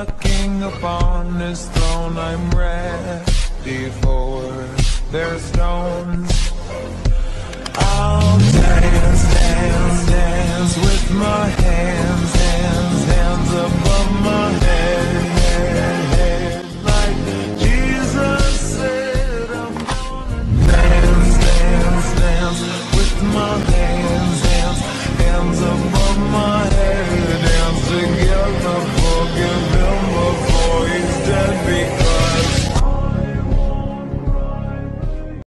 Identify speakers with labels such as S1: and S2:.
S1: Looking king upon his throne. I'm ready for their stones. I'll dance, dance, dance with my hands.